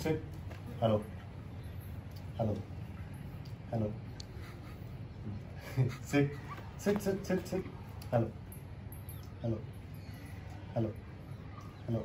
Sit. Hello. Hello. Hello. sit. Sit, sit, sit, sit. Hello. Hello. Hello. Hello.